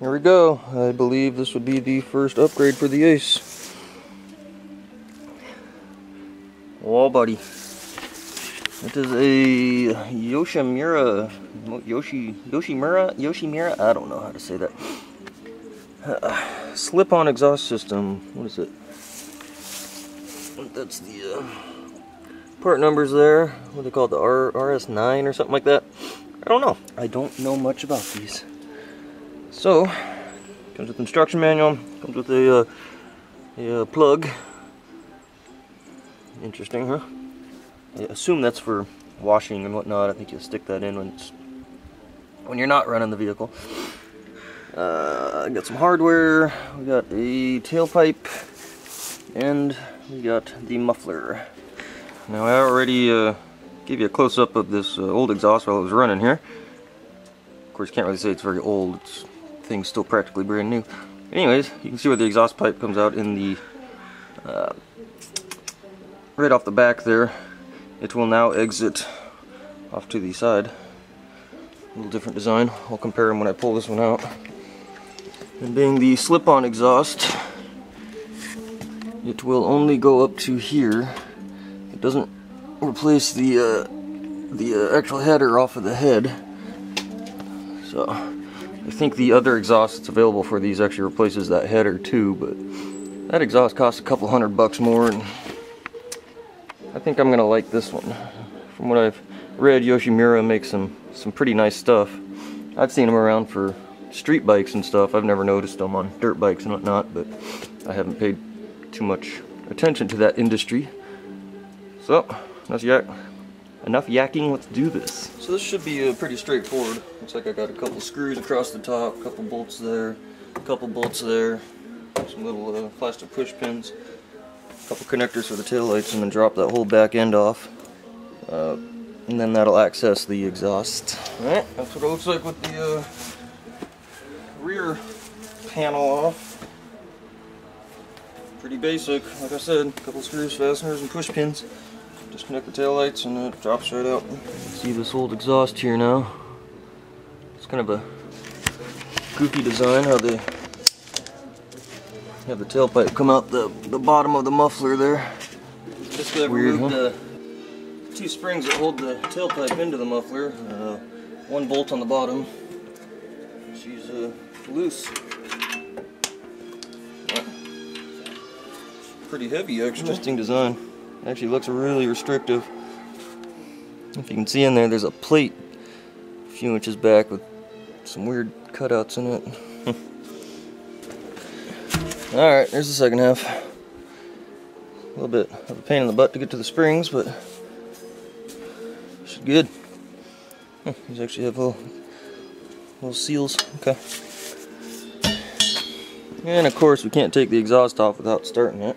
here we go. I believe this would be the first upgrade for the Ace. Wall buddy. It is a Yoshimura, Yoshi, Yoshimura, Yoshimura. I don't know how to say that. Uh, slip-on exhaust system. What is it? That's the uh, part numbers there. What they call? The R RS9 or something like that. I don't know. I don't know much about these. So, comes with instruction manual. Comes with a, uh, a uh, plug. Interesting, huh? I assume that's for washing and whatnot. I think you stick that in when it's when you're not running the vehicle. Uh, got some hardware. We got a tailpipe, and we got the muffler. Now I already uh, gave you a close-up of this uh, old exhaust while it was running here. Of course, you can't really say it's very old. It's, thing's still practically brand new. Anyways, you can see where the exhaust pipe comes out in the uh, right off the back there it will now exit off to the side. A little different design. I'll compare them when I pull this one out. And being the slip-on exhaust, it will only go up to here. It doesn't replace the uh, the uh, actual header off of the head. So I think the other exhaust that's available for these actually replaces that header too, but that exhaust costs a couple hundred bucks more and I think I'm gonna like this one. From what I've read, Yoshimura makes some some pretty nice stuff. I've seen them around for street bikes and stuff. I've never noticed them on dirt bikes and whatnot, but I haven't paid too much attention to that industry. So, enough yak, enough yakking. Let's do this. So this should be uh, pretty straightforward. Looks like I got a couple screws across the top, a couple bolts there, a couple bolts there, some little uh, plastic push pins a couple connectors for the tail lights and then drop that whole back end off. Uh, and then that'll access the exhaust. Alright, that's what it looks like with the uh, rear panel off. Pretty basic, like I said, a couple screws, fasteners, and push pins. Disconnect the tail lights and it drops right out. See this old exhaust here now. It's kind of a goofy design how they have the tailpipe come out the, the bottom of the muffler there. Just got Weird, huh? the two springs that hold the tailpipe into the muffler. Uh, one bolt on the bottom. She's uh, loose. Pretty heavy, actually. Interesting design. Actually looks really restrictive. If you can see in there, there's a plate a few inches back with some weird cutouts in it. Alright, there's the second half. A little bit of a pain in the butt to get to the springs, but should good. Hmm, these actually have little, little seals. Okay. And of course, we can't take the exhaust off without starting it.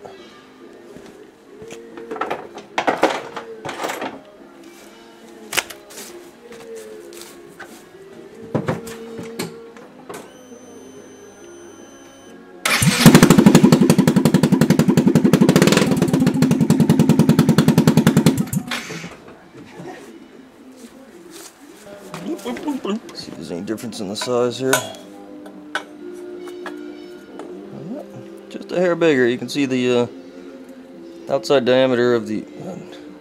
Difference in the size here. Just a hair bigger. You can see the uh, outside diameter of the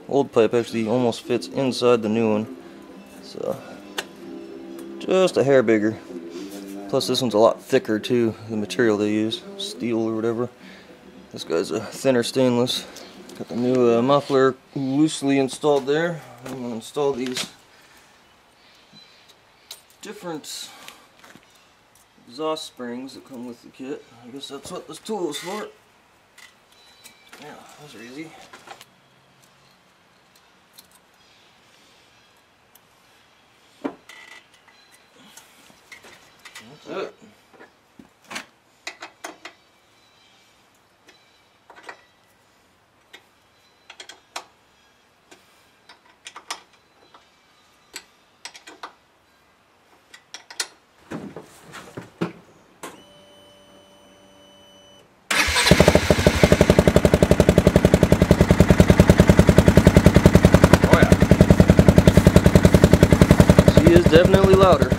old pipe actually almost fits inside the new one. So, just a hair bigger. Plus this one's a lot thicker too, the material they use, steel or whatever. This guy's a thinner stainless. Got the new uh, muffler loosely installed there. I'm to install these different exhaust springs that come with the kit. I guess that's what this tool is for. Yeah, those are easy. That's it. definitely louder.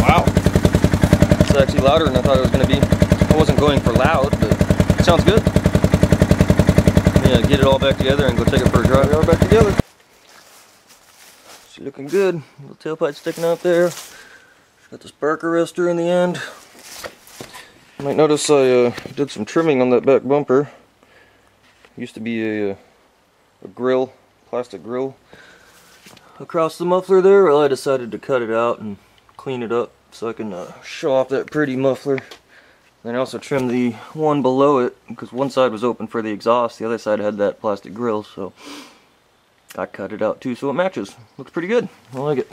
wow. It's actually louder than I thought it was going to be. I wasn't going for loud, but it sounds good. Yeah, get it all back together and go take it for a drive. All back together. She's looking good. Little tailpipe sticking out there. Got the spark arrestor in the end. You might notice I uh, did some trimming on that back bumper. Used to be a, uh, a grill, plastic grill across the muffler there. Well, I decided to cut it out and clean it up so I can uh, show off that pretty muffler. Then I also trimmed the one below it because one side was open for the exhaust, the other side had that plastic grill, so I cut it out too so it matches. Looks pretty good. I like it.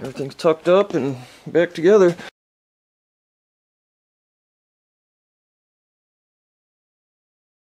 Everything's tucked up and back together.